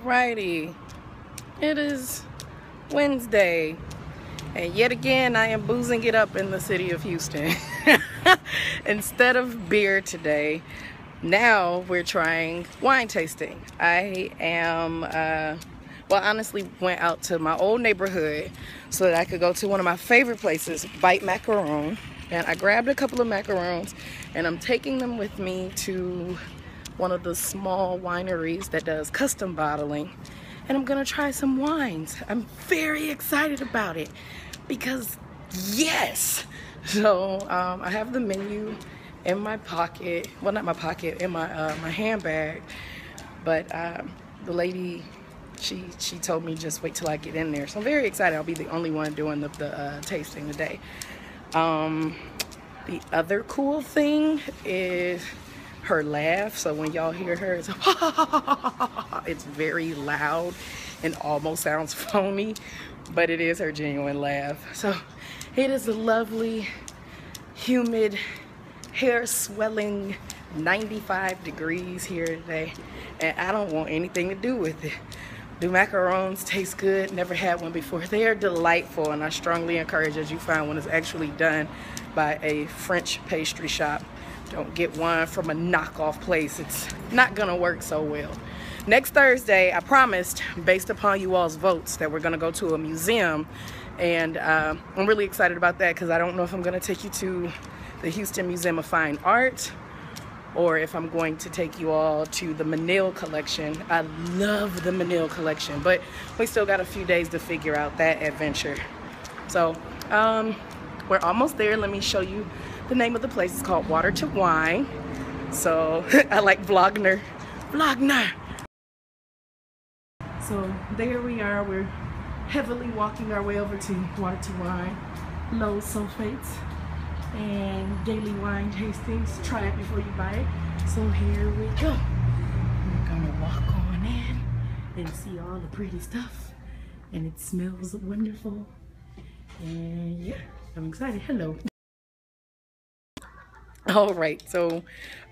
Alrighty. It is Wednesday. And yet again, I am boozing it up in the city of Houston. Instead of beer today, now we're trying wine tasting. I am, uh, well, honestly, went out to my old neighborhood so that I could go to one of my favorite places, Bite Macaron. And I grabbed a couple of macarons and I'm taking them with me to one of the small wineries that does custom bottling and I'm gonna try some wines. I'm very excited about it because yes. So um, I have the menu in my pocket. Well, not my pocket, in my uh, my handbag. But um, the lady, she she told me just wait till I get in there. So I'm very excited. I'll be the only one doing the, the uh, tasting today. Um, the other cool thing is her laugh. So when y'all hear her, it's, it's very loud and almost sounds phony, but it is her genuine laugh. So it is a lovely, humid, hair swelling 95 degrees here today, and I don't want anything to do with it. Do macarons taste good? Never had one before. They are delightful, and I strongly encourage that you find one that's actually done by a French pastry shop. Don't get one from a knockoff place. It's not gonna work so well. Next Thursday, I promised, based upon you all's votes, that we're gonna go to a museum. And uh, I'm really excited about that because I don't know if I'm gonna take you to the Houston Museum of Fine Art or if I'm going to take you all to the Menil collection. I love the Menil collection, but we still got a few days to figure out that adventure. So um, we're almost there. Let me show you the name of the place is called Water to Wine. So I like Vlogner. Vlogner. So there we are. We're heavily walking our way over to Water to Wine. Low sulfates and daily wine tastings. Try it before you buy it. So here we go. We're gonna walk on in and see all the pretty stuff. And it smells wonderful. And yeah, I'm excited. Hello. All right, so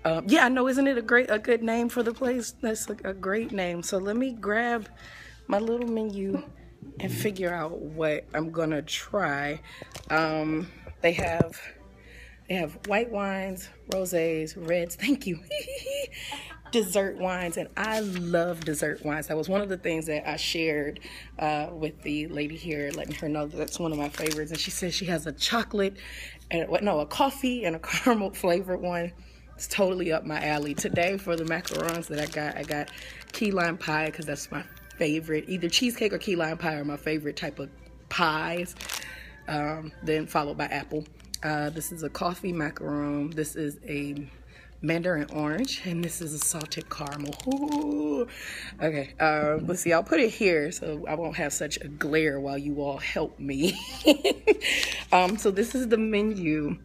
um, yeah, I know, isn't it a great, a good name for the place? That's a, a great name. So let me grab my little menu and figure out what I'm gonna try. Um, they have they have white wines, rosés, reds. Thank you. dessert wines, and I love dessert wines. That was one of the things that I shared uh, with the lady here, letting her know that that's one of my favorites. And she says she has a chocolate and what no, a coffee and a caramel flavored one. It's totally up my alley. Today for the macarons that I got, I got key lime pie because that's my favorite. Either cheesecake or key lime pie are my favorite type of pies. Um, then followed by apple. Uh, this is a coffee macaron. This is a mandarin orange and this is a salted caramel. Ooh. okay uh, let's see i'll put it here so i won't have such a glare while you all help me. Um, so this is the menu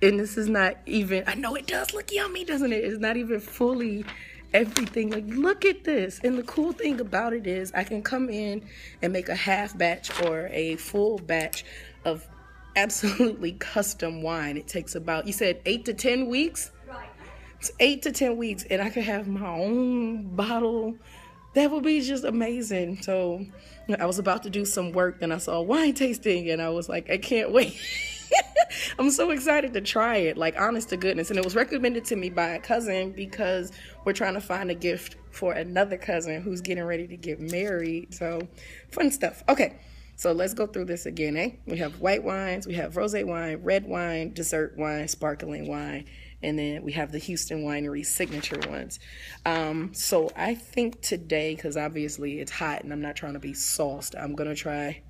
and this is not even i know it does look yummy doesn't it? It's not even fully everything. Like look at this. And the cool thing about it is i can come in and make a half batch or a full batch of absolutely custom wine. It takes about you said eight to ten weeks it's eight to 10 weeks and I could have my own bottle. That would be just amazing. So I was about to do some work and I saw wine tasting and I was like, I can't wait. I'm so excited to try it, like honest to goodness. And it was recommended to me by a cousin because we're trying to find a gift for another cousin who's getting ready to get married. So fun stuff. Okay. So let's go through this again, eh? We have white wines, we have rosé wine, red wine, dessert wine, sparkling wine, and then we have the Houston Winery signature ones. Um, so I think today, because obviously it's hot and I'm not trying to be sauced, I'm gonna try.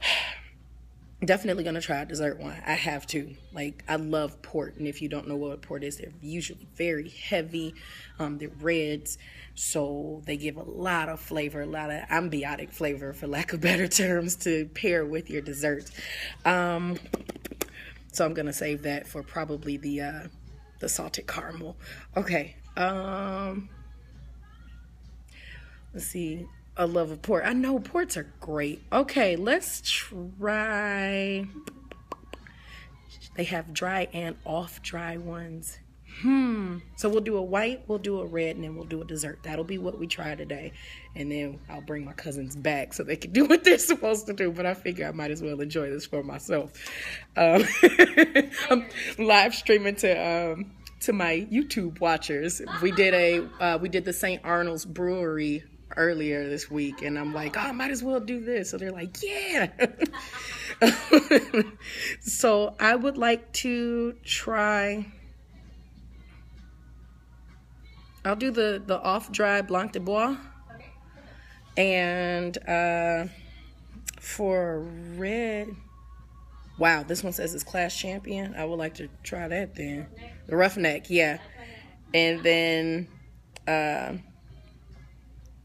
Definitely gonna try a dessert one. I have to. Like I love port, and if you don't know what port is, they're usually very heavy. Um, they're reds, so they give a lot of flavor, a lot of ambiotic flavor, for lack of better terms, to pair with your desserts. Um, so I'm gonna save that for probably the uh, the salted caramel. Okay. Um, let's see. A love of port. I know ports are great. Okay, let's try. They have dry and off dry ones. Hmm. So we'll do a white, we'll do a red, and then we'll do a dessert. That'll be what we try today. And then I'll bring my cousins back so they can do what they're supposed to do. But I figure I might as well enjoy this for myself. Um, I'm live streaming to um, to my YouTube watchers. We did a uh, we did the St. Arnold's Brewery earlier this week, and I'm like, oh, I might as well do this. So they're like, yeah. so I would like to try. I'll do the the off dry Blanc du Bois, and uh, for red. Wow, this one says it's class champion. I would like to try that then. The roughneck, yeah. And then uh,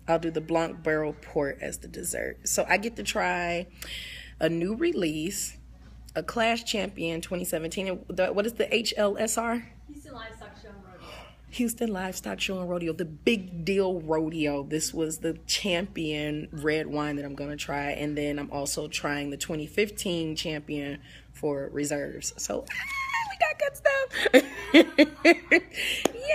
I'll do the Blanc Barrel Port as the dessert. So I get to try a new release, a class champion 2017. What is the HLSR? Houston Livestock Show and Rodeo, the big deal rodeo. This was the champion red wine that I'm going to try. And then I'm also trying the 2015 champion for reserves. So ah, we got good stuff. Yay!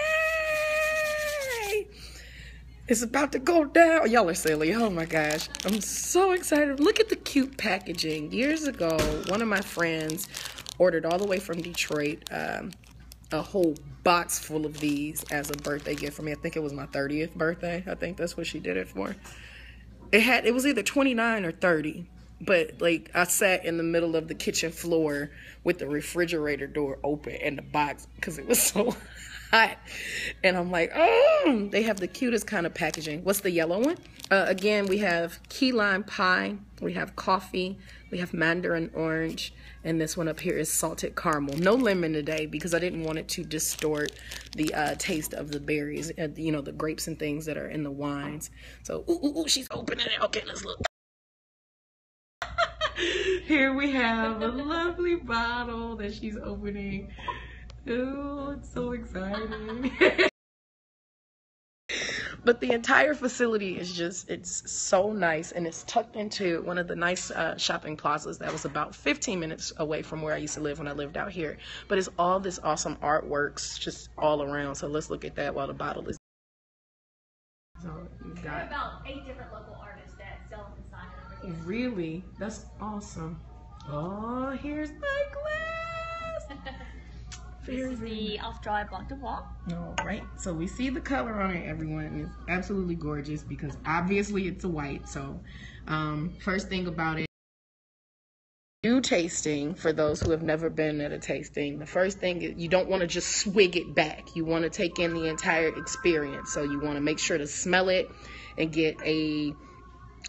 It's about to go down. Y'all are silly. Oh my gosh. I'm so excited. Look at the cute packaging. Years ago, one of my friends ordered all the way from Detroit um, a whole box full of these as a birthday gift for me. I think it was my 30th birthday. I think that's what she did it for. It had it was either 29 or 30. But like I sat in the middle of the kitchen floor with the refrigerator door open and the box because it was so hot. And I'm like, oh, they have the cutest kind of packaging. What's the yellow one? Uh, again, we have key lime pie, we have coffee, we have mandarin orange, and this one up here is salted caramel. No lemon today because I didn't want it to distort the uh, taste of the berries, uh, you know, the grapes and things that are in the wines. So, ooh, ooh, ooh she's opening it. Okay, let's look. Here we have a lovely bottle that she's opening. Oh, it's so exciting. but the entire facility is just, it's so nice and it's tucked into one of the nice uh, shopping plazas that was about 15 minutes away from where I used to live when I lived out here. But it's all this awesome artworks just all around. So let's look at that while the bottle is. So you There are about eight different local artists that sell and sign over here. Really? That's awesome. Oh, here's my glass. This is the off-dry Blanc du Bois. All right. So we see the color on it, everyone. and It's absolutely gorgeous because obviously it's a white. So, um, first thing about it, do tasting for those who have never been at a tasting. The first thing is you don't want to just swig it back. You want to take in the entire experience. So you want to make sure to smell it and get a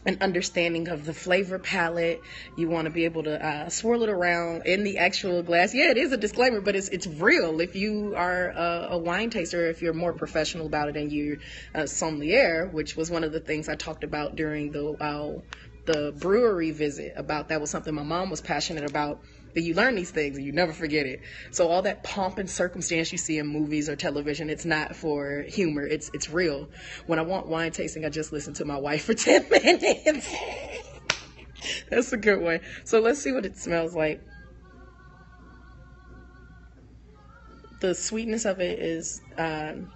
an understanding of the flavor palette. You want to be able to uh, swirl it around in the actual glass. Yeah, it is a disclaimer, but it's it's real. If you are a, a wine taster, if you're more professional about it, and you're a sommelier, which was one of the things I talked about during the uh, the brewery visit. About that was something my mom was passionate about. That you learn these things and you never forget it. So all that pomp and circumstance you see in movies or television, it's not for humor. It's it's real. When I want wine tasting, I just listen to my wife for ten minutes. That's a good one. So let's see what it smells like. The sweetness of it is, um,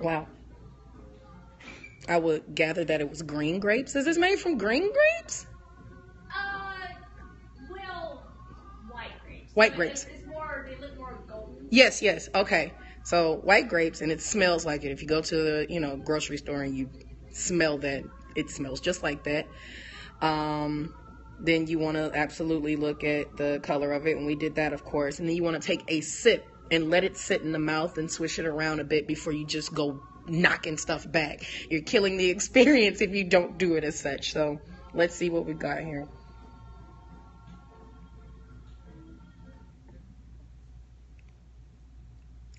wow. I would gather that it was green grapes. Is this made from green grapes? White grapes. But grapes. It's, it's more, they look more golden. Yes, yes. Okay. So white grapes and it smells like it. If you go to the, you know, grocery store and you smell that, it smells just like that. Um, then you want to absolutely look at the color of it. And we did that, of course. And then you want to take a sip and let it sit in the mouth and swish it around a bit before you just go knocking stuff back. You're killing the experience if you don't do it as such. So let's see what we got here.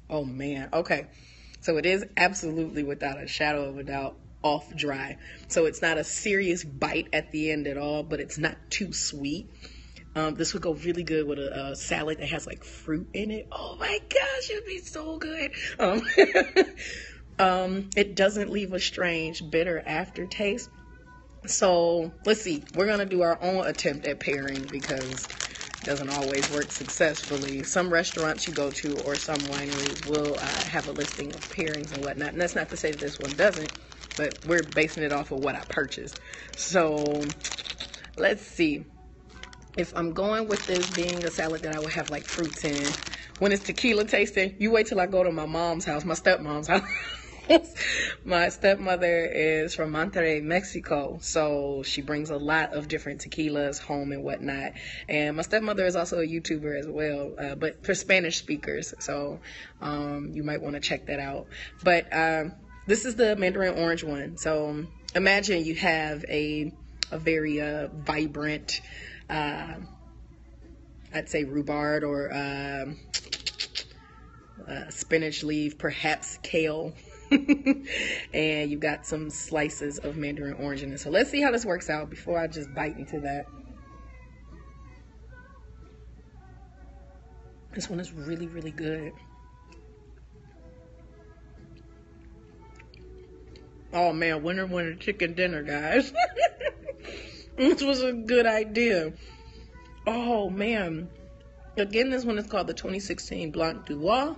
Oh man. Okay. So it is absolutely without a shadow of a doubt off dry. So it's not a serious bite at the end at all, but it's not too sweet. Um, this would go really good with a, a salad that has like fruit in it. Oh my gosh, it'd be so good. Um, um, it doesn't leave a strange bitter aftertaste. So let's see. We're gonna do our own attempt at pairing because doesn't always work successfully. Some restaurants you go to or some wineries will uh, have a listing of pairings and whatnot. And that's not to say that this one doesn't, but we're basing it off of what I purchased. So let's see. If I'm going with this being a salad that I would have like fruits in, when it's tequila tasting, you wait till I go to my mom's house, my stepmom's house. my stepmother is from Monterrey, Mexico, so she brings a lot of different tequilas home and whatnot. And my stepmother is also a YouTuber as well, uh, but for Spanish speakers, so um, you might want to check that out. But um, this is the Mandarin Orange one. So imagine you have a a very uh, vibrant, uh, I'd say rhubarb or um, uh, spinach leaf, perhaps kale. and you've got some slices of mandarin orange in it. So let's see how this works out before I just bite into that. This one is really, really good. Oh man, winner winner chicken dinner, guys. this was a good idea. Oh man. Again, this one is called the 2016 Blanc du Bois.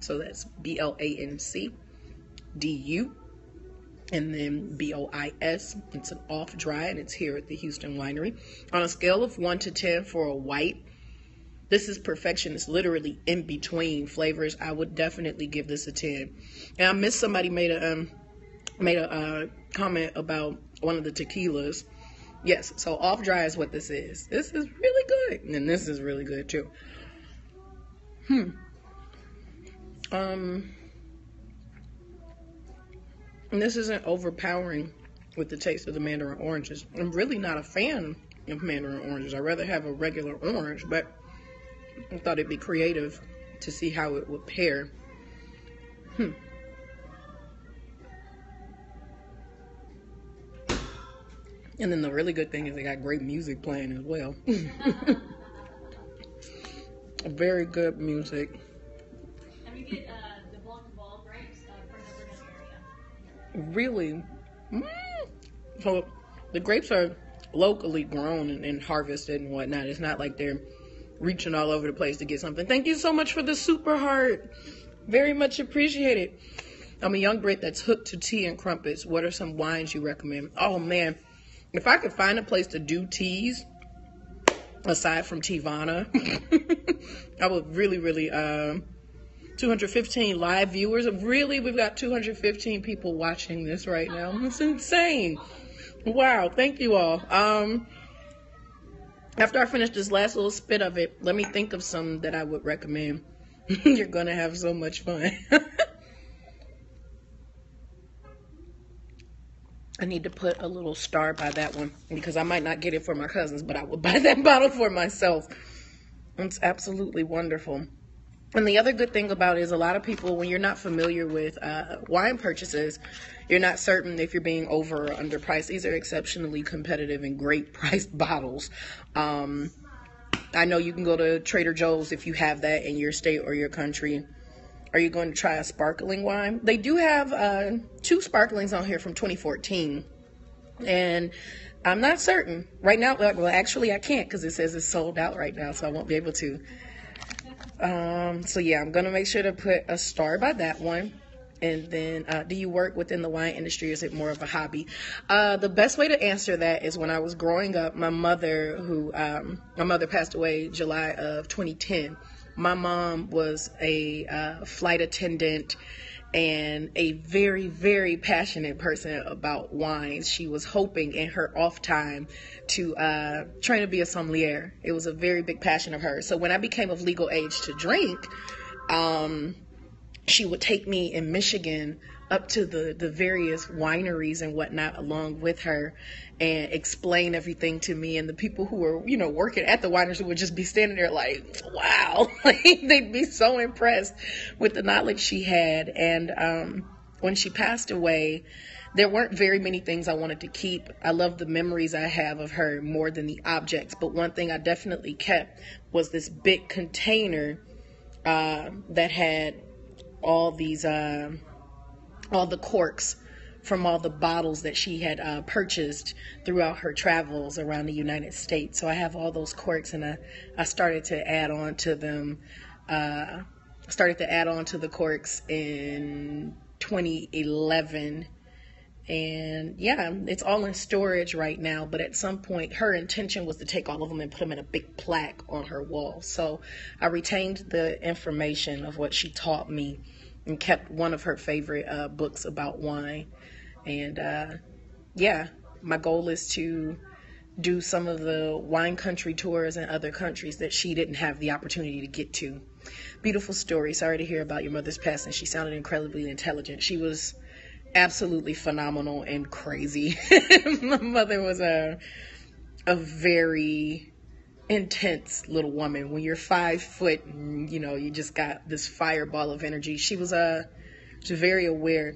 So that's B L A N C D U. And then B O I S. It's an off dry and it's here at the Houston Winery. On a scale of 1 to 10 for a white, this is perfection. It's literally in between flavors. I would definitely give this a 10. And I missed somebody made a um, made a uh, comment about one of the tequilas. Yes, so off dry is what this is. This is really good, and this is really good too. Hmm. Um. And this isn't overpowering with the taste of the mandarin oranges. I'm really not a fan of mandarin oranges. I'd rather have a regular orange, but I thought it'd be creative to see how it would pair. Hmm. And then the really good thing is they got great music playing as well. Very good music. Really? Mm. So the grapes are locally grown and, and harvested and whatnot. It's not like they're reaching all over the place to get something. Thank you so much for the super heart. Very much appreciated. I'm a young Brit that's hooked to tea and crumpets. What are some wines you recommend? Oh man, if I could find a place to do teas aside from Teavana, I would really, really. Um, 215 live viewers. Really, we've got 215 people watching this right now. It's insane. Wow, thank you all. Um, after I finish this last little spit of it, let me think of some that I would recommend. You're gonna have so much fun. I need to put a little star by that one because I might not get it for my cousins, but I will buy that bottle for myself. It's absolutely wonderful. And the other good thing about it is a lot of people, when you're not familiar with uh, wine purchases, you're not certain if you're being over or underpriced. These are exceptionally competitive and great priced bottles. Um, I know you can go to Trader Joe's if you have that in your state or your country. Are you going to try a sparkling wine? They do have uh, two sparklings on here from 2014. And I'm not certain. Right now, well, actually, I can't because it says it's sold out right now, so I won't be able to. Um, so yeah, I'm gonna make sure to put a star by that one. And then, uh, do you work within the wine industry? Is it more of a hobby? Uh, the best way to answer that is when I was growing up, my mother, who um, my mother passed away July of 2010. My mom was a uh, flight attendant and a very, very passionate person about wines. She was hoping in her off time to uh, train to be a sommelier. It was a very big passion of hers. So when I became of legal age to drink, um, she would take me in Michigan up to the, the various wineries and whatnot along with her and explain everything to me. And the people who were you know working at the wineries would just be standing there like wow. Like they'd be so impressed with the knowledge she had. And um, when she passed away there weren't very many things I wanted to keep. I love the memories I have of her more than the objects, but one thing I definitely kept was this big container uh, that had all these uh, all the corks from all the bottles that she had uh, purchased throughout her travels around the United States. So I have all those corks, and I, I started to add on to them. Uh, started to add on to the corks in 2011 and yeah, it's all in storage right now. But at some point, her intention was to take all of them and put them in a big plaque on her wall. So I retained the information of what she taught me and kept one of her favorite uh, books about wine. And uh, yeah, my goal is to do some of the wine country tours in other countries that she didn't have the opportunity to get to. Beautiful story. Sorry to hear about your mother's passing. She sounded incredibly intelligent. She was absolutely phenomenal and crazy. My mother was a a very intense little woman. When you're five foot, and, you know, you just got this fireball of energy. She was uh, very aware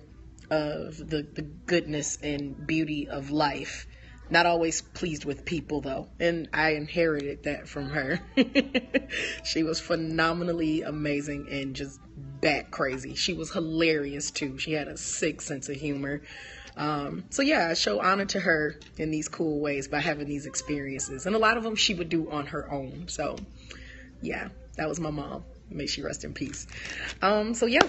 of the the goodness and beauty of life. Not always pleased with people though, and I inherited that from her. she was phenomenally amazing and just bat crazy. She was hilarious too. She had a sick sense of humor. Um, so yeah, I show honor to her in these cool ways by having these experiences, and a lot of them she would do on her own. So yeah, that was my mom. May she rest in peace. Um, so yeah,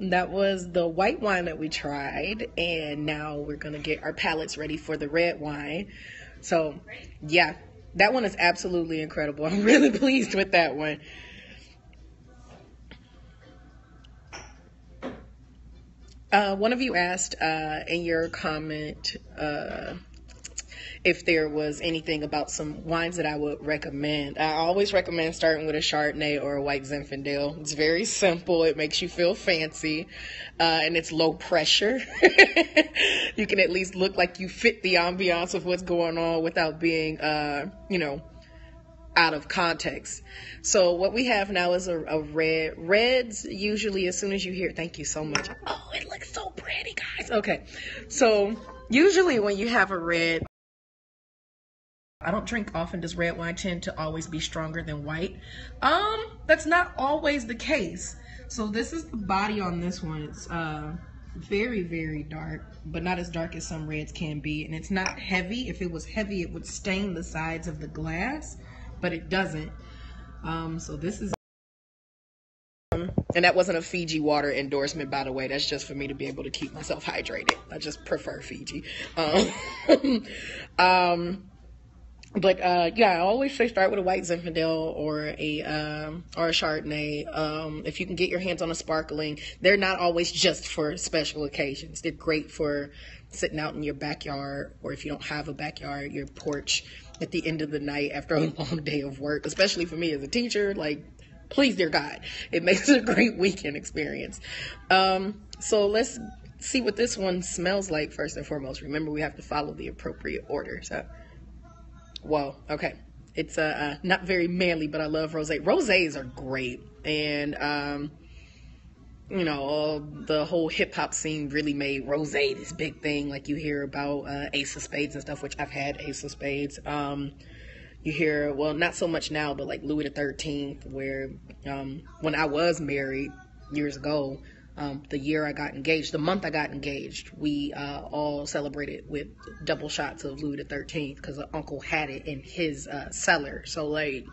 that was the white wine that we tried, and now we're gonna get our palates ready for the red wine. So yeah, that one is absolutely incredible. I'm really pleased with that one. Uh, one of you asked uh, in your comment uh, if there was anything about some wines that I would recommend. I always recommend starting with a Chardonnay or a White Zinfandel. It's very simple. It makes you feel fancy, uh, and it's low pressure. you can at least look like you fit the ambiance of what's going on without being, uh, you know, out of context. So what we have now is a, a, red. Reds usually, as soon as you hear, thank you so much. Oh, it looks so pretty, guys. Okay, so usually when you have a red, I don't drink often. Does red wine tend to always be stronger than white? Um, that's not always the case. So this is the body on this one. It's uh very very dark, but not as dark as some reds can be, and it's not heavy. If it was heavy, it would stain the sides of the glass but it doesn't. Um, so this is. And that wasn't a Fiji water endorsement, by the way. That's just for me to be able to keep myself hydrated. I just prefer Fiji. Um, um, but uh, yeah, I always say start with a white Zinfandel or a um, or a Chardonnay. Um, if you can get your hands on a sparkling, they're not always just for special occasions. They're great for sitting out in your backyard, or if you don't have a backyard, your porch at the end of the night after a long day of work, especially for me as a teacher. Like, please, dear God, it makes it a great weekend experience. Um, so let's see what this one smells like first and foremost. Remember, we have to follow the appropriate order. So, whoa, okay. It's uh, uh not very manly, but I love rose. Rosés are great, and um, you know, the whole hip hop scene really made rose this big thing. Like you hear about uh, Ace of Spades and stuff, which I've had Ace of Spades. Um, you hear, well, not so much now, but like Louis the Thirteenth, where um, when I was married years ago, um, the year I got engaged, the month I got engaged, we uh, all celebrated with double shots of Louis the Thirteenth because uncle had it in his uh, cellar. So like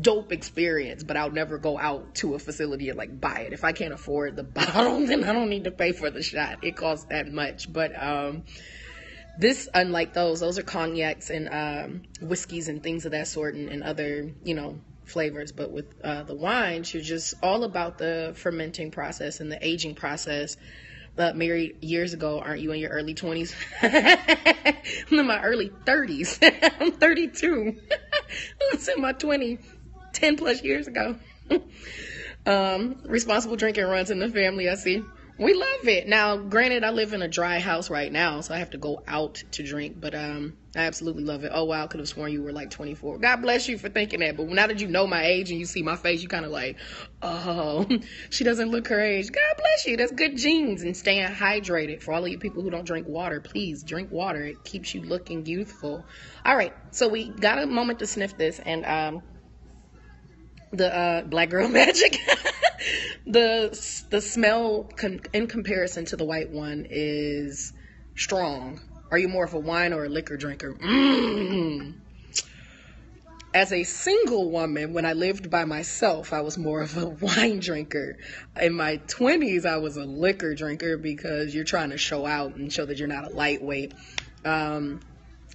dope experience, but I'll never go out to a facility and like buy it. If I can't afford the bottle, then I don't need to pay for the shot. It costs that much. But um this unlike those, those are cognacs and um whiskeys and things of that sort and, and other, you know, flavors. But with uh the wines, you're just all about the fermenting process and the aging process. But married years ago, aren't you in your early 20s? I'm in my early 30s. I'm 32. I was in my 20s 10 plus years ago. um, responsible drinking runs in the family, I see. We love it. Now, granted, I live in a dry house right now, so I have to go out to drink, but um, I absolutely love it. Oh, wow, I could have sworn you were like 24. God bless you for thinking that, but now that you know my age and you see my face, you kind of like, oh, she doesn't look her age. God bless you. That's good genes and staying hydrated. For all of you people who don't drink water, please drink water. It keeps you looking youthful. All right, so we got a moment to sniff this, and um, the uh, black girl magic. the the smell con- in comparison to the white one is strong? Are you more of a wine or a liquor drinker? Mm. As a single woman, when I lived by myself, I was more of a wine drinker. In my 20s, I was a liquor drinker because you're trying to show out and show that you're not a lightweight. Um,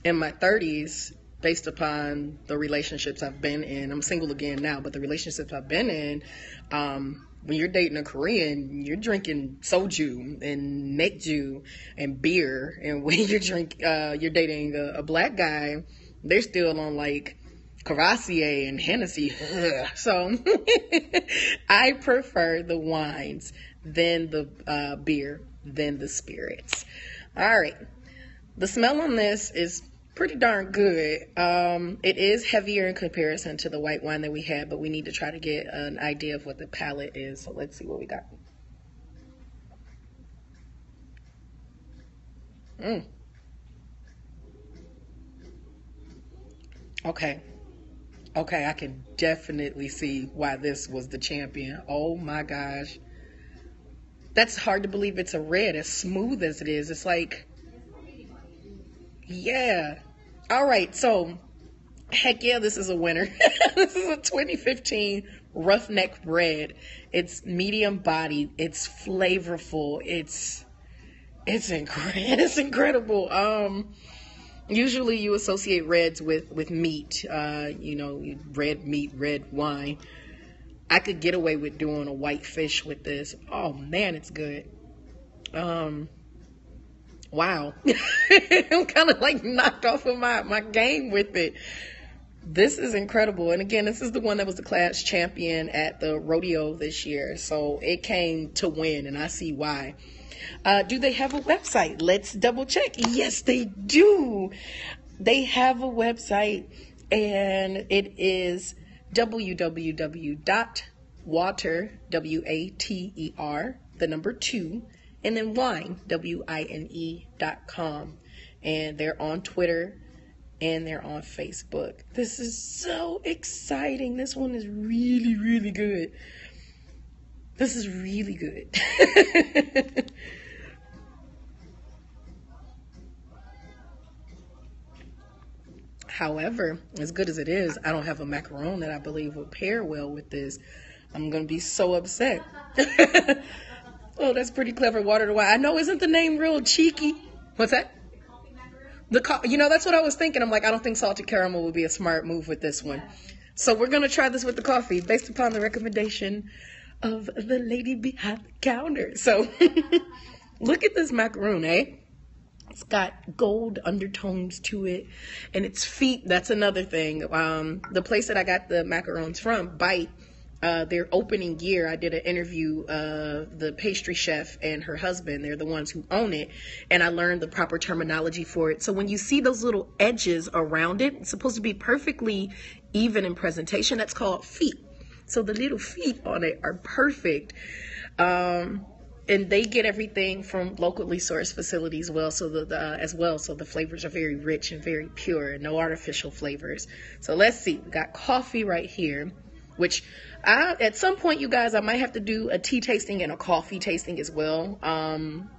in my 30s, based upon the relationships I've been in, I'm single again now, but the relationships I've been in, um, when you're dating a Korean, you're drinking soju and nekju and beer, and when you're drink, uh, you're dating a, a black guy, they're still on like Courvoisier and Hennessy. So I prefer the wines than the uh, beer than the spirits. All right. The smell on this is pretty darn good. Um, it is heavier in comparison to the white wine that we had, but we need to try to get an idea of what the palate is. So let's see what we got. Mm. Okay. Okay, I can definitely see why this was the champion. Oh my gosh. That's hard to believe it's a red, as smooth as it is. It's like, yeah. All right, so heck yeah, this is a winner. this is a 2015 Roughneck Red. It's medium body, it's flavorful, it's it's incredible. It's incredible. Um usually you associate reds with with meat uh, you know red meat red wine i could get away with doing a white fish with this oh man it's good um wow i'm kind of like knocked off of my my game with it this is incredible and again this is the one that was the class champion at the rodeo this year so it came to win and i see why uh, do they have a website? Let's double check. Yes, they do. They have a website and it is www.water, W A T E R, the number two, and then wine, W I N E dot com. And they're on Twitter and they're on Facebook. This is so exciting. This one is really, really good. This is really good. However, as good as it is, I don't have a macaron that I believe would pair well with this. I'm gonna be so upset. oh, that's pretty clever. Water to wine. I know, isn't the name real cheeky? What's that? The co- you know that's what I was thinking. I'm like, I don't think salted caramel would be a smart move with this one. So we're gonna try this with the coffee based upon the recommendation of the lady behind the counter. So look at this macaroon, eh? It's got gold undertones to it, and its feet. That's another thing. Um, the place that I got the macarons from, Bite, uh, their opening year, I did an interview. Uh, the pastry chef and her husband, they're the ones who own it, and I learned the proper terminology for it. So when you see those little edges around it, it's supposed to be perfectly even in presentation. That's called feet. So the little feet on it are perfect. Um, and they get everything from locally sourced facilities well so the, the uh, as well so the flavors are very rich and very pure no artificial flavors so let's see we got coffee right here which I, at some point you guys i might have to do a tea tasting and a coffee tasting as well um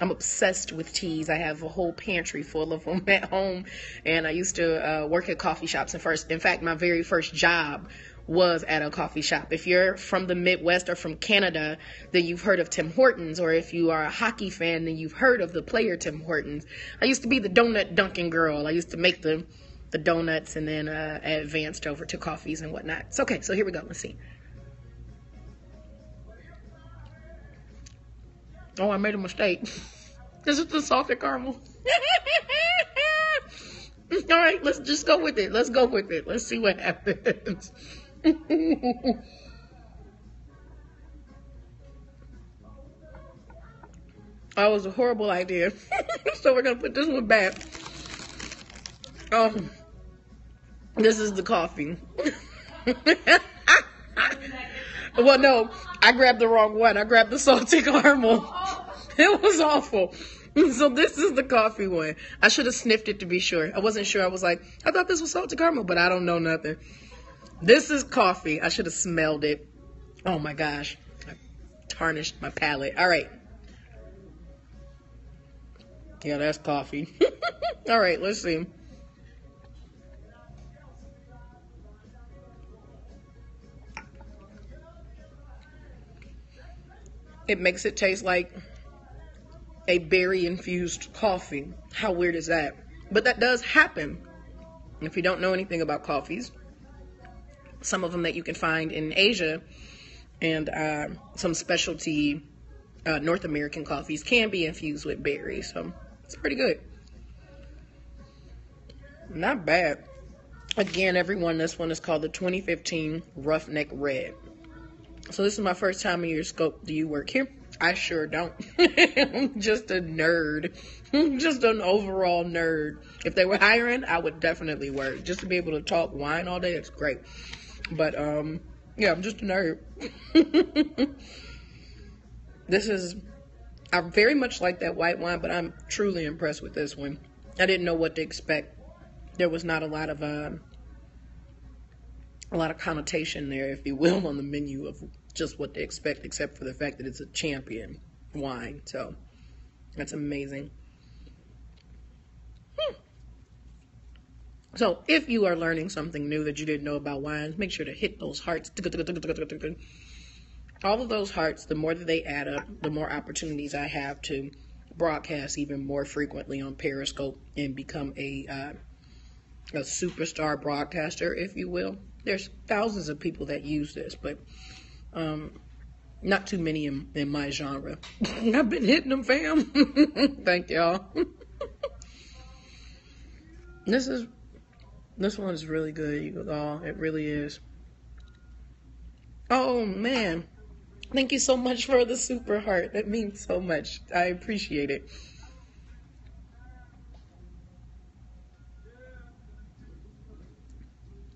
I'm obsessed with teas. I have a whole pantry full of them at home, and I used to uh, work at coffee shops. And first, in fact, my very first job was at a coffee shop. If you're from the Midwest or from Canada, then you've heard of Tim Hortons, or if you are a hockey fan, then you've heard of the player Tim Hortons. I used to be the donut dunking girl. I used to make the the donuts and then uh, advanced over to coffees and whatnot. So, okay. So here we go. Let's see. Oh, I made a mistake. This is the salted caramel. All right, let's just go with it. Let's go with it. Let's see what happens. that was a horrible idea. so we're gonna put this one back. Um, this is the coffee. well, no, I grabbed the wrong one. I grabbed the salted caramel. It was awful. So this is the coffee one. I should have sniffed it to be sure. I wasn't sure. I was like, I thought this was salted caramel, but I don't know nothing. This is coffee. I should have smelled it. Oh my gosh. I tarnished my palate. All right. Yeah, that's coffee. All right, let's see. It makes it taste like a berry infused coffee. How weird is that? But that does happen. If you don't know anything about coffees, some of them that you can find in Asia and uh, some specialty uh, North American coffees can be infused with berries. So it's pretty good. Not bad. Again, everyone, this one is called the 2015 Roughneck Red. So this is my first time in your scope. Do you work here? I sure don't. I'm just a nerd. just an overall nerd. If they were hiring, I would definitely work. Just to be able to talk wine all day, it's great. But um yeah, I'm just a nerd. this is I very much like that white wine, but I'm truly impressed with this one. I didn't know what to expect. There was not a lot of um, a lot of connotation there, if you will, on the menu of just what to expect, except for the fact that it's a champion wine. So that's amazing. Hmm. So if you are learning something new that you didn't know about wines, make sure to hit those hearts. All of those hearts, the more that they add up, the more opportunities I have to broadcast even more frequently on Periscope and become a uh, a superstar broadcaster, if you will. There's thousands of people that use this, but um, not too many in, in my genre. I've been hitting them, fam. Thank y'all. this is this one is really good, you all. It really is. Oh man. Thank you so much for the super heart. That means so much. I appreciate it.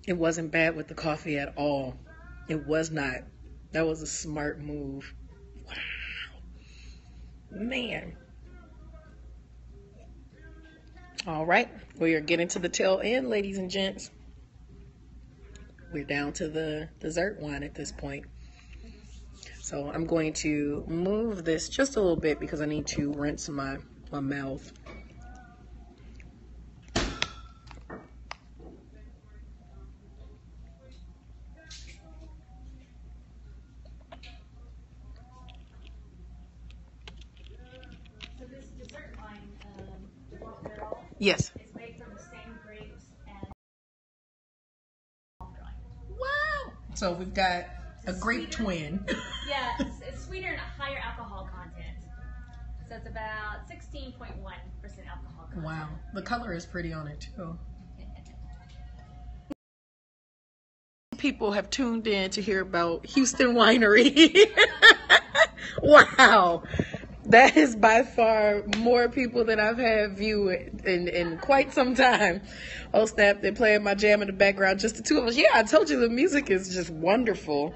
It wasn't bad with the coffee at all. It was not. That was a smart move. Wow. Man. All right. We are getting to the tail end, ladies and gents. We're down to the dessert wine at this point. So I'm going to move this just a little bit because I need to rinse my, my mouth. So this dessert wine, um, Blanc Barrel, Yes. is made from the same grapes as Blanc wine. Wow. So we've got a grape twin. Yeah, it's, it's sweeter and a higher alcohol content. So it's about 16.1% alcohol content. Wow. The color is pretty on it too. People have tuned in to hear about Houston Winery. wow. That is by far more people than I've had view in, in quite some time. Oh snap, they're playing my jam in the background, just the two of us. Yeah, I told you the music is just wonderful.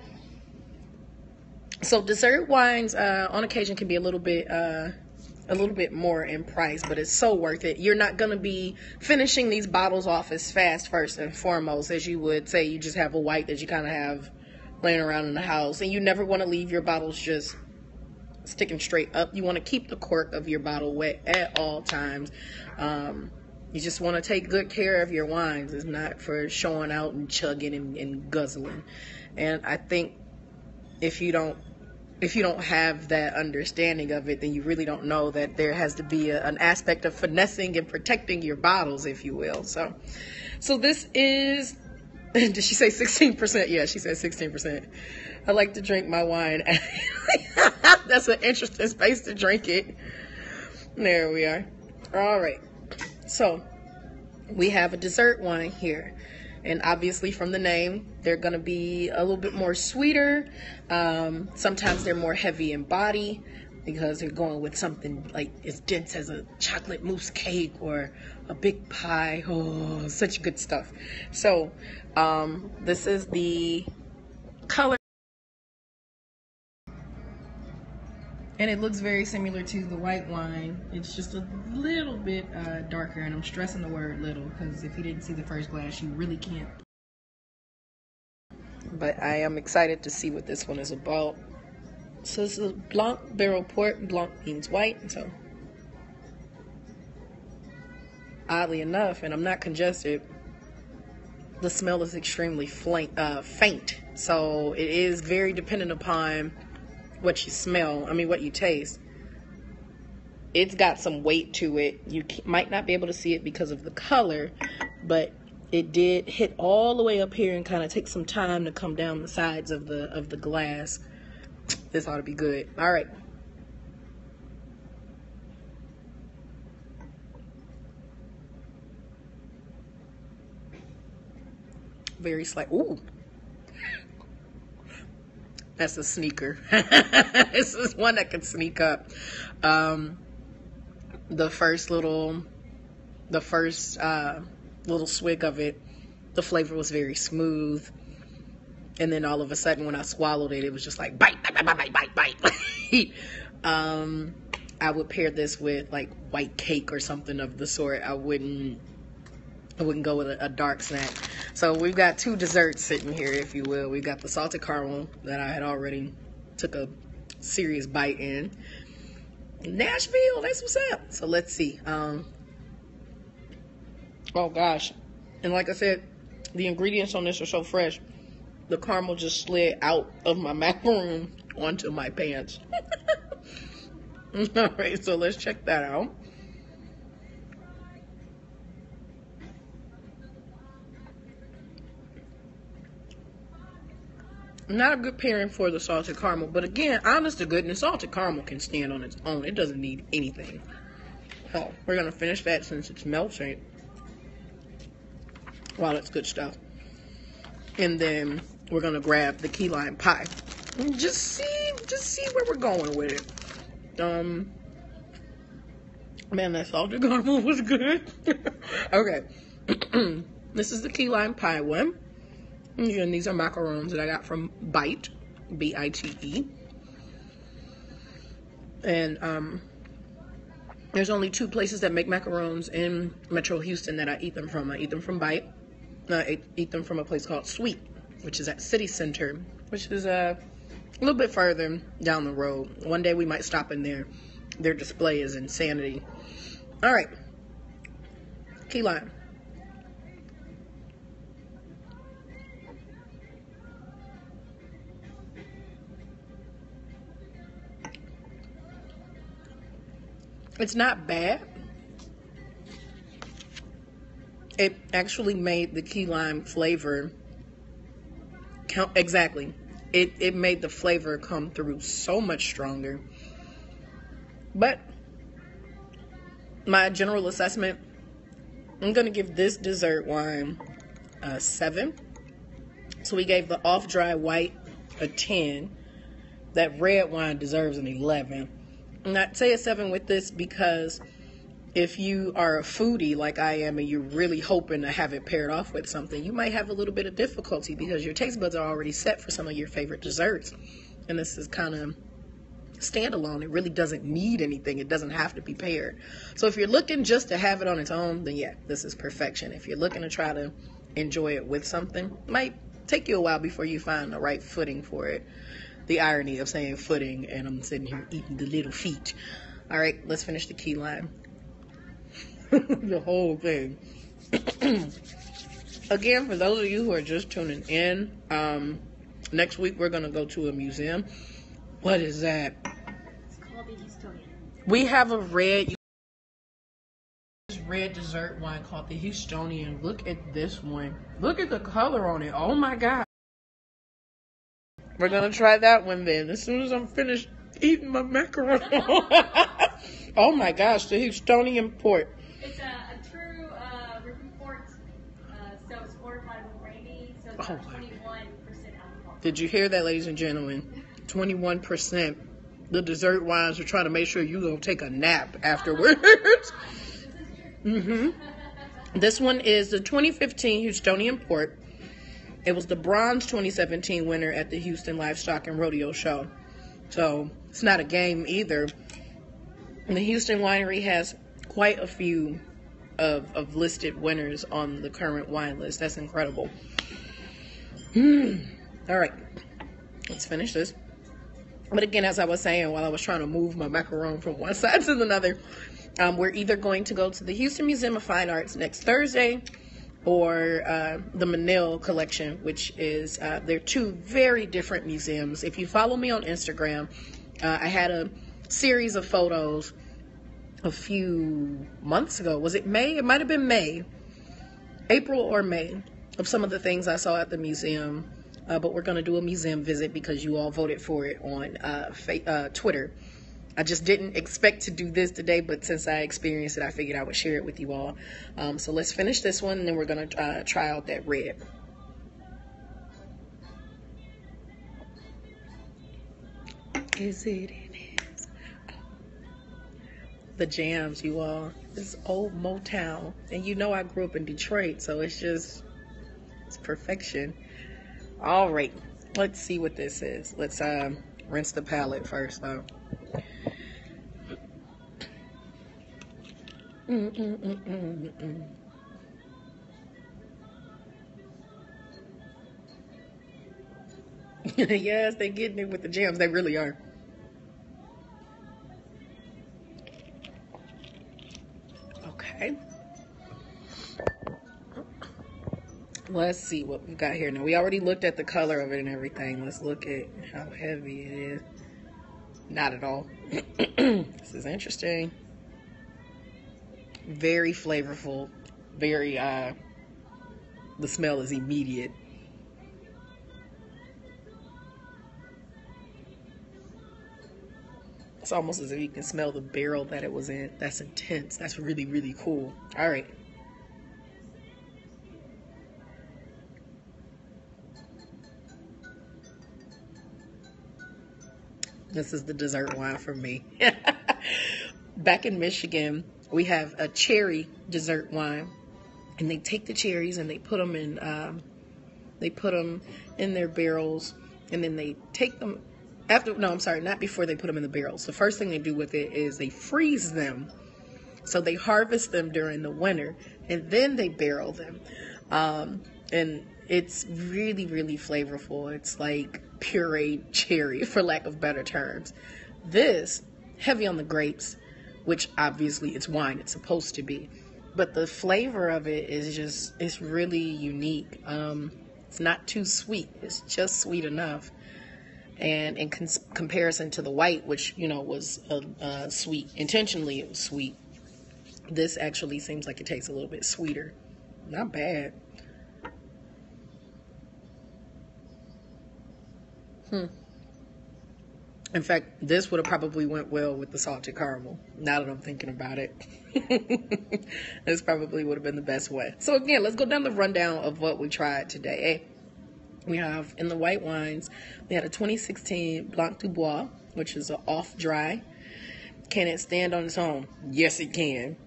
So dessert wines uh, on occasion can be a little bit uh, a little bit more in price, but it's so worth it. You're not gonna be finishing these bottles off as fast first and foremost as you would say you just have a white that you kind of have laying around in the house, and you never want to leave your bottles just sticking straight up. You want to keep the cork of your bottle wet at all times. Um, you just want to take good care of your wines. It's not for showing out and chugging and, and guzzling. And I think if you don't if you don't have that understanding of it, then you really don't know that there has to be a, an aspect of finessing and protecting your bottles, if you will. So, so this is. Did she say 16%? Yeah, she said 16%. I like to drink my wine. That's an interesting space to drink it. There we are. All right. So, we have a dessert wine here. And obviously, from the name, they're going to be a little bit more sweeter. Um, sometimes they're more heavy in body because they're going with something like as dense as a chocolate mousse cake or a big pie. Oh, such good stuff. So, um, this is the color. And it looks very similar to the white wine. It's just a little bit uh, darker, and I'm stressing the word little because if you didn't see the first glass, you really can't. But I am excited to see what this one is about. So this is Blanc Barrel Port. Blanc means white, so oddly enough, and I'm not congested, the smell is extremely uh, faint. So it is very dependent upon what you smell. I mean, what you taste. It's got some weight to it. You might not be able to see it because of the color, but it did hit all the way up here and kind of take some time to come down the sides of the of the glass. This ought to be good. All right. Very slight. Ooh. That's a sneaker. this is one that can sneak up. Um, the first little, the first uh, little swig of it, the flavor was very smooth. And then all of a sudden, when I swallowed it, it was just like bite, bite, bite, bite, bite, bite. um, I would pair this with like white cake or something of the sort. I wouldn't, I wouldn't go with a, a dark snack. So we've got two desserts sitting here, if you will. We've got the salted caramel that I had already took a serious bite in. Nashville, that's what's up. So let's see. Um, Oh gosh. And like I said, the ingredients on this are so fresh. The caramel just slid out of my macaroon onto my pants. All right, so let's check that out. Not a good pairing for the salted caramel, but again, honest to goodness, salted caramel can stand on its own. It doesn't need anything. Oh, we're gonna finish that since it's melting. Wow, that's good stuff. And then we're gonna grab the key lime pie. And just see, just see where we're going with it. Um, man, that salted caramel was good. okay, this is the key lime pie one. And these are macarons that I got from Bite, B-I-T-E. And um, there's only two places that make macarons in Metro Houston that I eat them from. I eat them from Bite eat, eat them from a place called Sweet, which is at City Center, which is uh, a little bit further down the road. One day we might stop in there. Their display is insanity. All right, key lime. It's not bad it actually made the key lime flavor exactly. It it made the flavor come through so much stronger. But my general assessment, I'm gonna give this dessert wine a seven. So we gave the off dry white a 10. That red wine deserves an 11. And I'd say a 7 with this because if you are a foodie like I am and you're really hoping to have it paired off with something, you might have a little bit of difficulty because your taste buds are already set for some of your favorite desserts. And this is kind of standalone. It really doesn't need anything. It doesn't have to be paired. So if you're looking just to have it on its own, then yeah, this is perfection. If you're looking to try to enjoy it with something, might take you a while before you find the right footing for it. The irony of saying footing and I'm sitting here eating the little feet. All right, let's finish the key lime. the whole thing. Again, for those of you who are just tuning in, um, next week we're going to go to a museum. What is that? It's called the Houstonian. We have a red red dessert wine called the Houstonian. Look at this one. Look at the color on it. Oh my god. We're gonna try that one then. As soon as I'm finished eating my macaroni. oh my gosh, the Houstonian port. It's a, a true uh, port, uh, so it's fortified with brandy, so it's Oh, 21% alcohol. Did you hear that, ladies and gentlemen? 21%. The dessert wines are trying to make sure you don't take a nap afterwards. hmm This one is the 2015 Houstonian Port. It was the bronze 2017 winner at the Houston Livestock and Rodeo Show. So it's not a game either. And the Houston Winery has quite a few of, of listed winners on the current wine list. That's incredible. All right, let's finish this. But again, as I was saying, while I was trying to move my macaron from one side to another, um, we're either going to go to the Houston Museum of Fine Arts next Thursday or uh, the Menil collection, which is uh, they're two very different museums. If you follow me on Instagram, uh, I had a series of photos a few months ago. Was it May? It might have been May, April or May, of some of the things I saw at the museum. Uh, but we're going to do a museum visit because you all voted for it on uh, uh, Twitter. I just didn't expect to do this today, but since I experienced it, I figured I would share it with you all. Um, so let's finish this one, and then we're going to uh, try out that red. Is it? The jams, you all. This old Motown. And you know I grew up in Detroit, so it's just, it's perfection. All right, let's see what this is. Let's um, rinse the palate first, though. Mm, mm, mm, yes, they're getting it with the jams. They really are. Okay. Let's see what we've got here. Now, we already looked at the color of it and everything. Let's look at how heavy it is. Not at all. this is interesting very flavorful, very uh the smell is immediate. It's almost as if you can smell the barrel that it was in. That's intense. That's really, really cool. All right. This is the dessert wine for me. Back in Michigan, we have a cherry dessert wine, and they take the cherries and they put them in um, they put them in their barrels, and then they take them after. No, I'm sorry, not before they put them in the barrels. The first thing they do with it is they freeze them. So they harvest them during the winter, and then they barrel them, um, and it's really really flavorful. It's like pureed cherry, for lack of better terms. This heavy on the grapes which obviously it's wine, it's supposed to be. But the flavor of it is just, it's really unique. Um, it's not too sweet, it's just sweet enough. And in cons- comparison to the white, which, you know, was uh, uh, sweet, intentionally it was sweet, this actually seems like it tastes a little bit sweeter. Not bad. Hmm. In fact, this would have probably went well with the salted caramel. Now that I'm thinking about it, this probably would have been the best way. So again, let's go down the rundown of what we tried today. We have in the white wines, we had a 2016 Blanc du Bois, which is an off dry. Can it stand on its own? Yes, it can.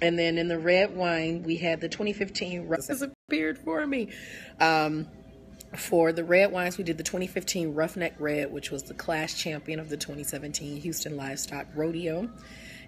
And then in the red wine, we had the 2015 disappeared for me. Um, for the red wines, we did the 2015 Roughneck Red, which was the class champion of the 2017 Houston Livestock Rodeo.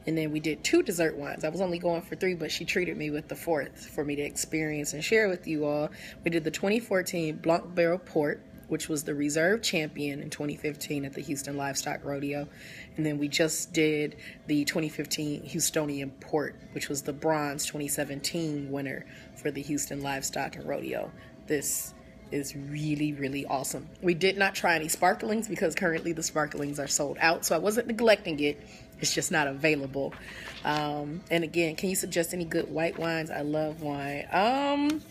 And then we did two dessert wines. I was only going for three, but she treated me with the fourth for me to experience and share with you all. We did the 2014 Blanc Barrel Port, which was the reserve champion in 2015 at the Houston Livestock Rodeo. And then we just did the 2015 Houstonian Port, which was the bronze 2017 winner for the Houston Livestock and Rodeo. This is really, really awesome. We did not try any sparklings because currently the sparklings are sold out, so I wasn't neglecting it. It's just not available. Um, and again, can you suggest any good white wines? I love wine. Um,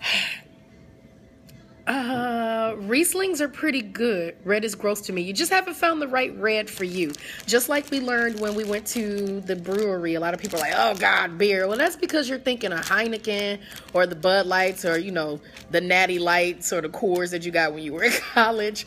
uh, Rieslings are pretty good. Red is gross to me. You just haven't found the right red for you. Just like we learned when we went to the brewery. A lot of people are like, oh God, beer. Well, that's because you're thinking of Heineken or the Bud Lights or, you know, the Natty Lights or the Coors that you got when you were in college.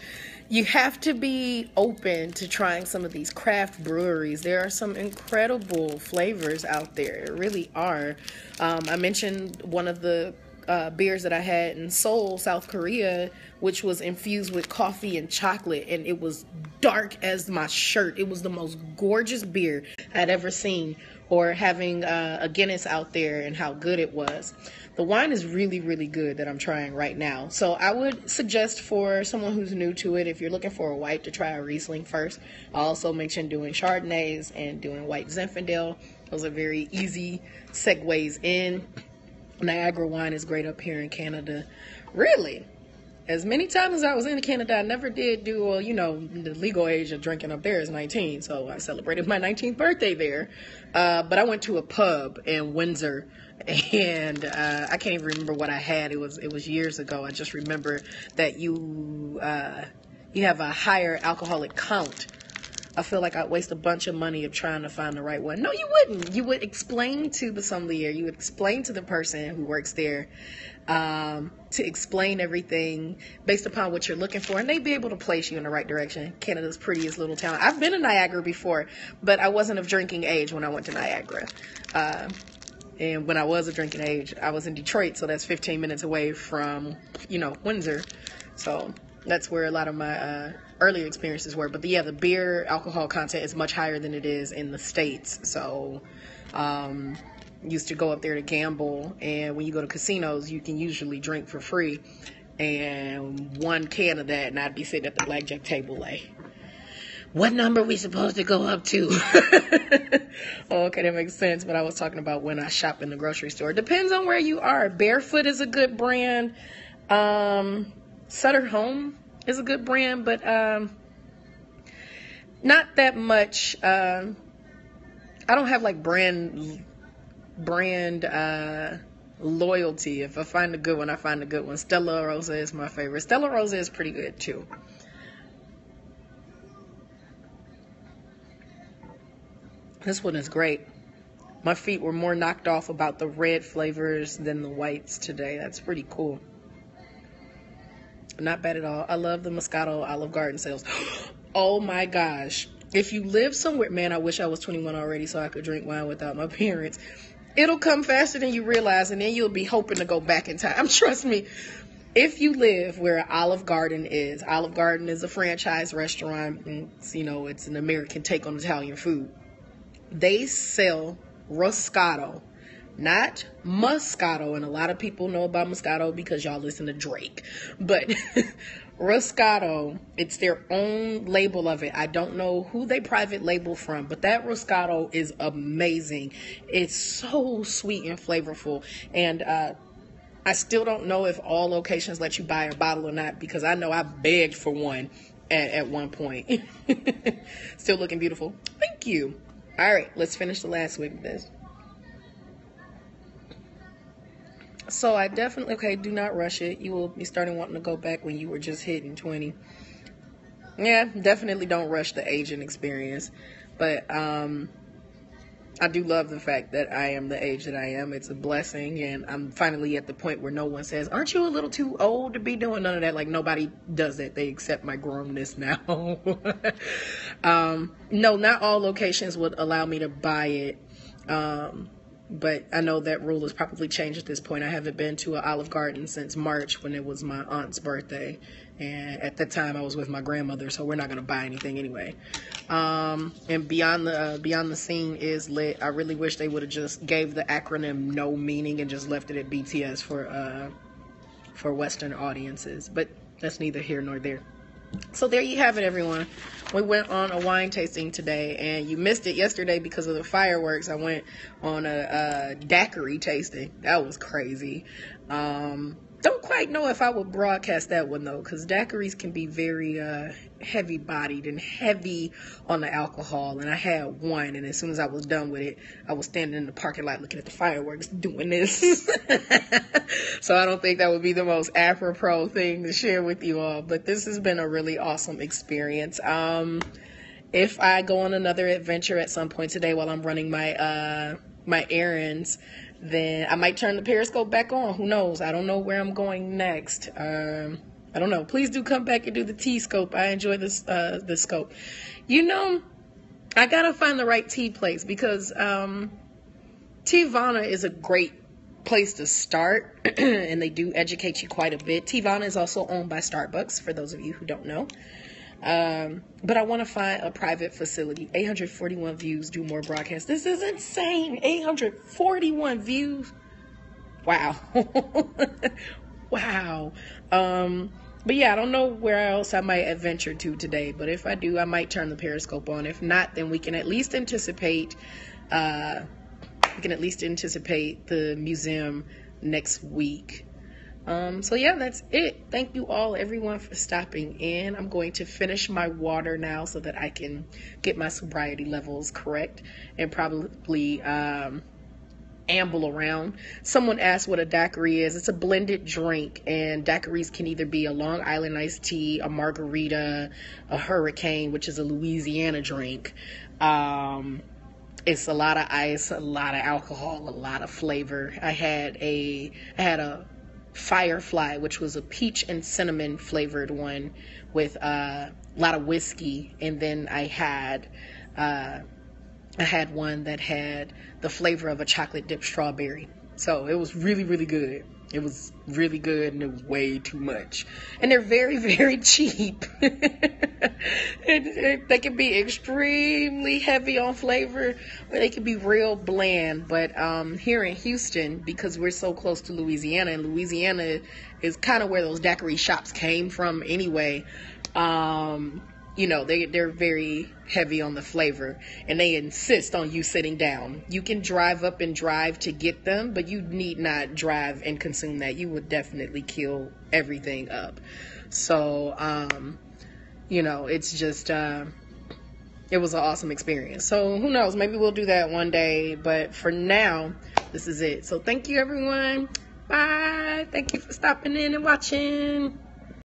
You have to be open to trying some of these craft breweries. There are some incredible flavors out there. It really are. Um, I mentioned one of the uh, beers that I had in Seoul, South Korea, which was infused with coffee and chocolate, and it was dark as my shirt. It was the most gorgeous beer I'd ever seen. Or having uh, a Guinness out there and how good it was. The wine is really, really good that I'm trying right now. So I would suggest for someone who's new to it, if you're looking for a white, to try a Riesling first. I also mentioned doing Chardonnays and doing white Zinfandel. Those are very easy segues in. Niagara wine is great up here in Canada. Really? As many times as I was in Canada, I never did do, well, you know, the legal age of drinking up there is 19. So I celebrated my 19th birthday there. Uh, but I went to a pub in Windsor and uh, I can't even remember what I had. It was it was years ago. I just remember that you uh, you have a higher alcoholic count I feel like I'd waste a bunch of money of trying to find the right one. No, you wouldn't. You would explain to the sommelier, you would explain to the person who works there um, to explain everything based upon what you're looking for, and they'd be able to place you in the right direction. Canada's prettiest little town. I've been to Niagara before, but I wasn't of drinking age when I went to Niagara. Uh, and when I was a drinking age, I was in Detroit, so that's 15 minutes away from, you know, Windsor. So that's where a lot of my uh, earlier experiences were. But the, yeah, the beer alcohol content is much higher than it is in the states. So, um, used to go up there to gamble, and when you go to casinos, you can usually drink for free. And one can of that, and I'd be sitting at the blackjack table like, what number we supposed to go up to? oh, okay, that makes sense. But I was talking about when I shop in the grocery store. Depends on where you are. Barefoot is a good brand. Um, Sutter Home is a good brand, but um, not that much. Uh, I don't have like brand brand uh, loyalty. If I find a good one, I find a good one. Stella Rosa is my favorite. Stella Rosa is pretty good too. This one is great. My feet were more knocked off about the red flavors than the whites today. That's pretty cool. Not bad at all. I love the Moscato Olive Garden sales. oh my gosh. If you live somewhere, man, I wish I was 21 already so I could drink wine without my parents. It'll come faster than you realize, and then you'll be hoping to go back in time. Trust me. If you live where Olive Garden is, Olive Garden is a franchise restaurant. And you know, it's an American take on Italian food. They sell Roscato not Moscato. And a lot of people know about Moscato because y'all listen to Drake. But Roscato, it's their own label of it. I don't know who they private label from, but that Roscato is amazing. It's so sweet and flavorful. And, uh, I still don't know if all locations let you buy a bottle or not because I know I begged for one at, at one point. still looking beautiful. Thank you. All right, let's finish the last week of this. So I definitely okay. Do not rush it. You will be starting wanting to go back when you were just hitting twenty. Yeah, definitely don't rush the aging experience. But um, I do love the fact that I am the age that I am. It's a blessing, and I'm finally at the point where no one says, "Aren't you a little too old to be doing none of that?" Like nobody does that. They accept my grownness now. um, no, not all locations would allow me to buy it. Um, but I know that rule has probably changed at this point. I haven't been to an Olive Garden since March when it was my aunt's birthday, and at that time I was with my grandmother, so we're not gonna buy anything anyway. Um, and beyond the uh, beyond the scene is lit. I really wish they would have just gave the acronym no meaning and just left it at BTS for uh, for Western audiences. But that's neither here nor there. So there you have it, everyone. We went on a wine tasting today, and you missed it yesterday because of the fireworks. I went on a, a daiquiri tasting. That was crazy. Um, don't quite know if I would broadcast that one though, because daiquiris can be very uh, heavy bodied and heavy on the alcohol. And I had one, and as soon as I was done with it, I was standing in the parking lot looking at the fireworks doing this. so I don't think that would be the most apropos thing to share with you all. But this has been a really awesome experience. Um, if I go on another adventure at some point today while I'm running my uh, my errands, then I might turn the periscope back on. Who knows? I don't know where I'm going next. Um, I don't know. Please do come back and do the T scope. I enjoy this uh, the scope. You know, I gotta find the right tea place because um, Teavana is a great place to start, and they do educate you quite a bit. Teavana is also owned by Starbucks, for those of you who don't know. Um, but I want to find a private facility. 841 views, do more broadcasts. This is insane. 841 views. Wow. wow. Um, but yeah, I don't know where else I might adventure to today. But if I do, I might turn the periscope on. If not, then we can at least anticipate. Uh, we can at least anticipate the museum next week. Um, so yeah, that's it. Thank you all, everyone, for stopping in. I'm going to finish my water now so that I can get my sobriety levels correct and probably um, amble around. Someone asked what a daiquiri is. It's a blended drink, and daiquiris can either be a Long Island iced tea, a margarita, a hurricane, which is a Louisiana drink. Um, it's a lot of ice, a lot of alcohol, a lot of flavor. I had a I had a Firefly, which was a peach and cinnamon flavored one with uh, a lot of whiskey, and then I had uh, I had one that had the flavor of a chocolate dipped strawberry. So it was really really good. It was really good and it was way too much. And they're very, very cheap. it, it, they can be extremely heavy on flavor or they can be real bland. But um, here in Houston, because we're so close to Louisiana, and Louisiana is kind of where those daiquiri shops came from anyway. Um, you know they they're very heavy on the flavor and they insist on you sitting down. You can drive up and drive to get them but you need not drive and consume that. You would definitely kill everything up. So um you know it's just uh it was an awesome experience. So who knows? Maybe we'll do that one day but for now this is it. So thank you everyone. Bye. Thank you for stopping in and watching